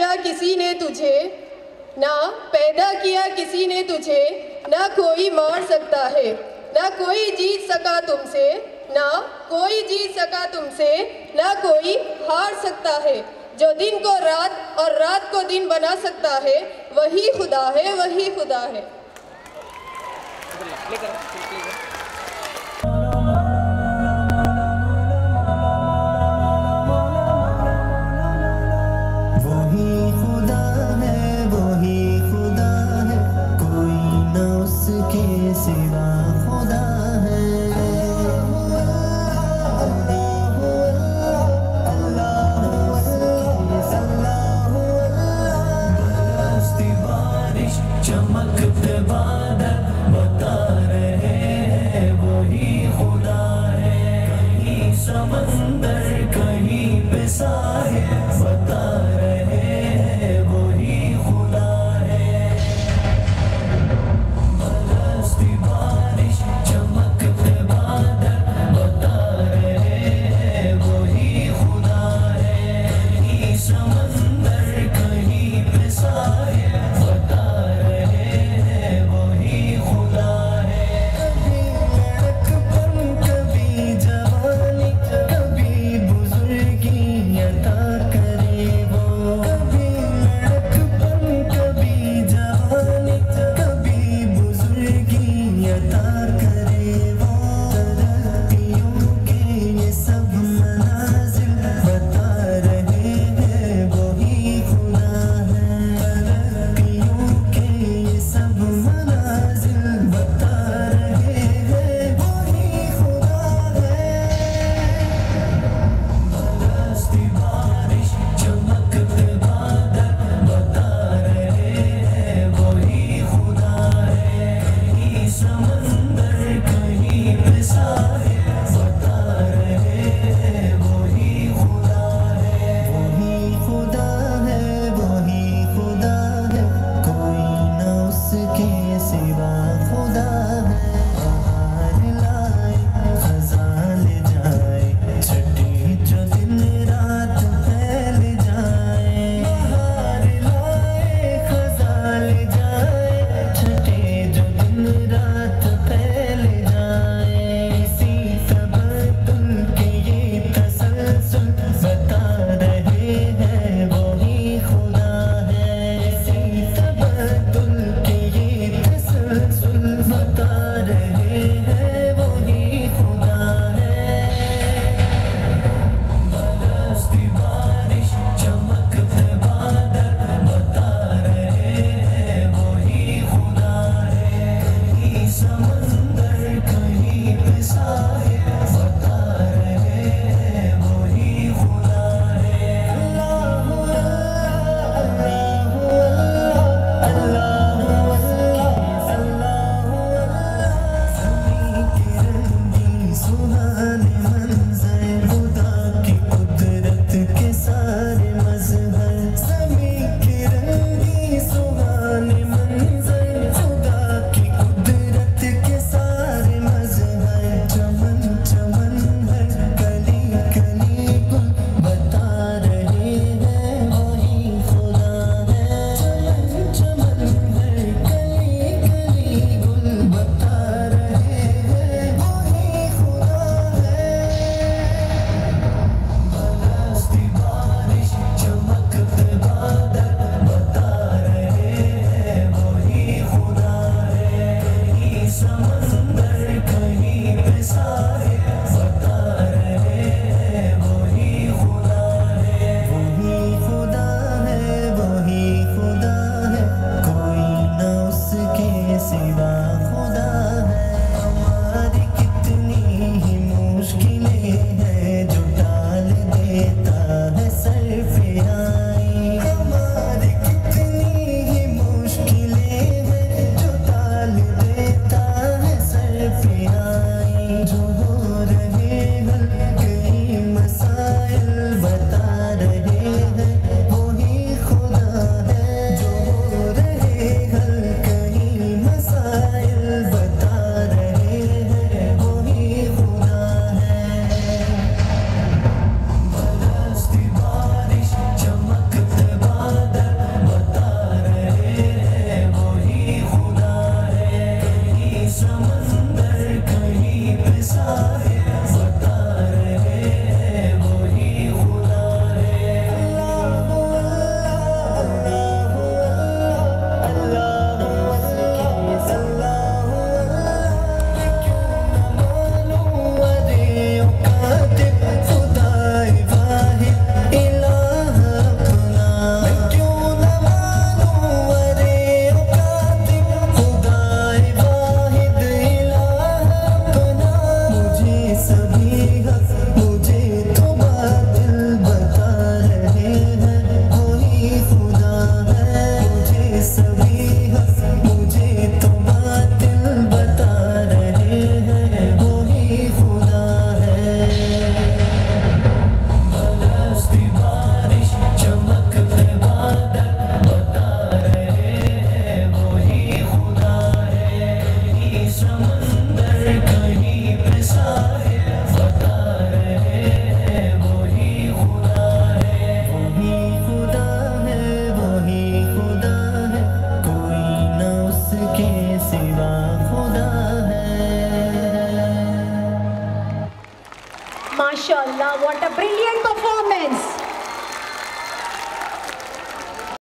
किया किसी ने तुझे, ना पैदा किया किसी ने तुझे, ना कोई मार सकता है, ना कोई जीत सका तुमसे, ना कोई जीत सका तुमसे, ना कोई हार सकता है। जो दिन को रात और रात को दिन बना सकता है, वही खुदा है, वही खुदा है। समंदर कहीं पे साहिल बता रहे रहे हल्के MashaAllah, what a brilliant performance!